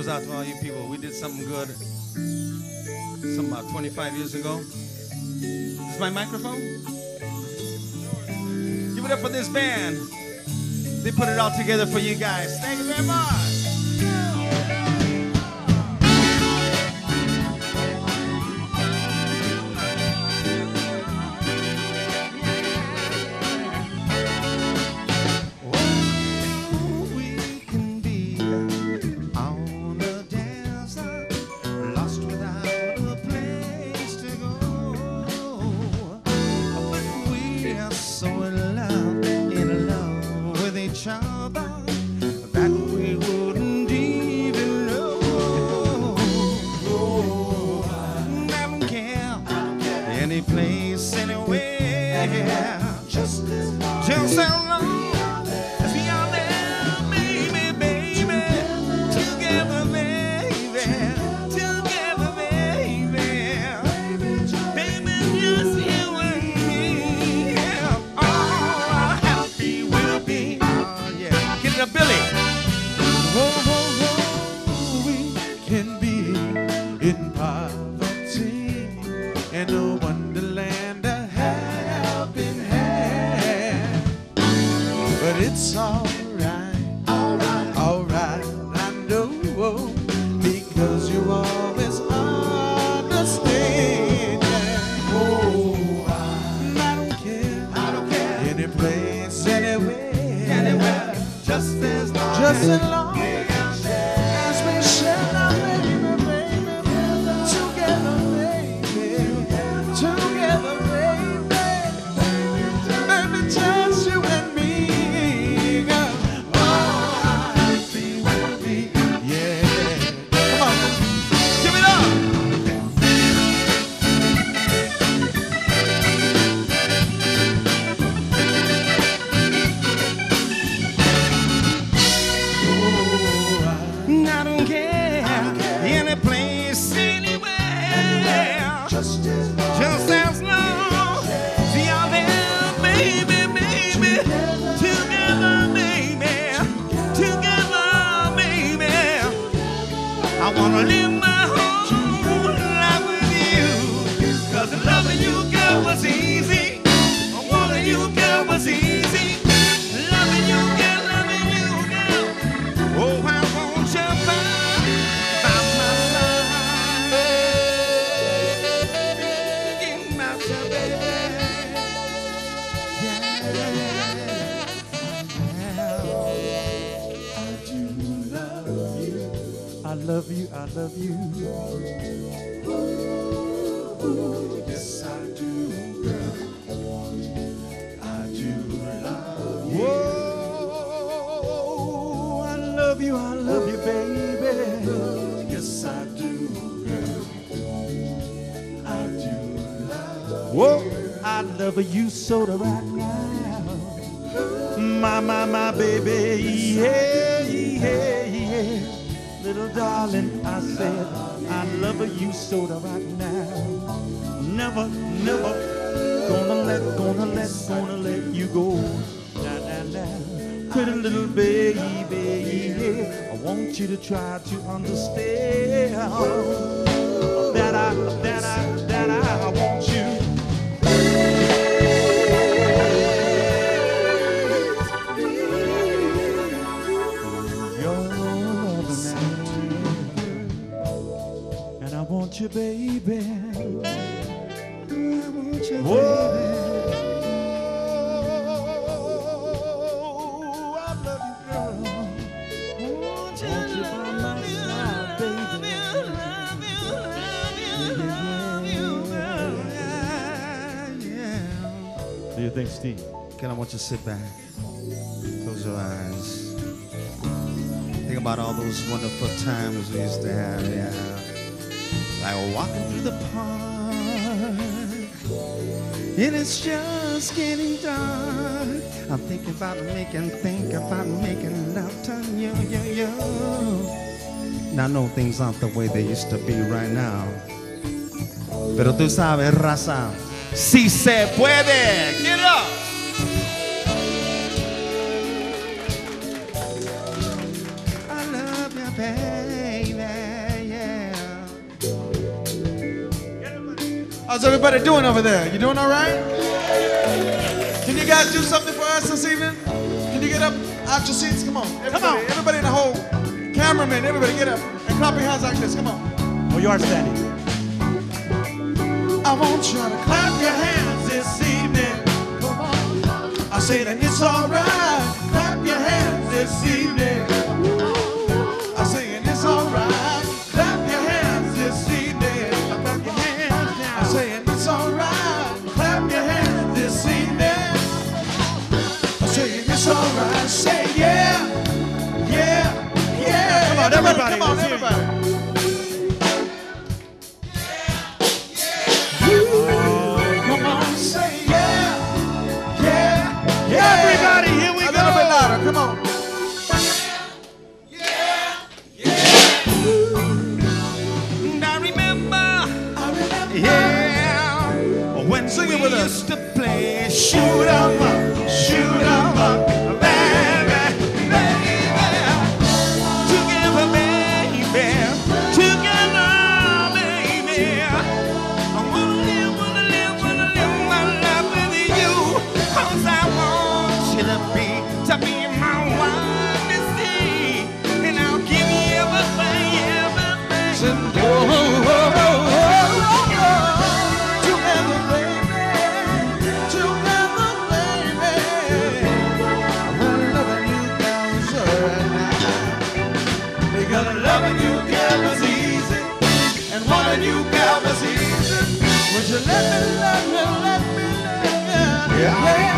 goes out to all you people. We did something good some about 25 years ago. Is my microphone? Give it up for this band. They put it all together for you guys. Thank you very much. Place, anywhere, just just as long as we are there, baby, baby, together, baby, together, baby, baby, just you and me. Oh, happy we'll be. Oh, yeah. Get it up, Billy. Oh, oh, oh, we can be in poverty in a wonderland it's alright, alright, alright, I know, because you always understand. Oh, I don't care, I don't care, any place, anywhere, anywhere, just as long, just as long love you, I love you. Yes, I do, girl. I do love you. Whoa, I love you, I love you, baby. Yes, I do, girl. I do love Whoa, I love you so to right now. My, my, my baby, yeah, yeah, yeah. Little darling, I said, I love you so right now. Never, never gonna let, gonna let, gonna let you go. Nah, nah, nah. Pretty little baby, yeah. I want you to try to understand that I, that I, that I want you. Want you, baby. I want you, Whoa. I love you, girl. Want you by my side, baby. Do you think, Steve? Can I want you to sit back? Close your eyes. Think about all those wonderful times we used to have, yeah. Like walking through the park, and it's just getting dark. I'm thinking about making, think about making love to you, you, you. Now I know things aren't the way they used to be right now. Pero tú sabes, raza, si se puede. How's everybody doing over there? You doing all right? Can you guys do something for us this evening? Can you get up out your seats? Come on. Everybody, Come on. Everybody in the whole cameraman, everybody get up and clap your hands like this. Come on. Oh, you are standing. I want you to clap your hands this evening. Come on. I say that it's alright. Clap your hands this evening. Say and it's alright. Say yeah, yeah, yeah. Come on, everybody, Come on, let's hear you. everybody. Come on, say yeah, yeah, yeah. Everybody, here we A little bit louder, come on. And I remember, I remember. yeah, when Sing we it with us. used to play shoot 'em up, shoot loving you, girl, was easy. And wanting you, girl, was easy. Would you let me love you, let me love you? Yeah.